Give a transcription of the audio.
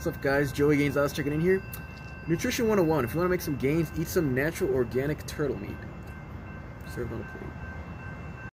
What's up guys, Joey Gainzalez checking in here. Nutrition 101, if you want to make some gains, eat some natural organic turtle meat. Serve on a plate.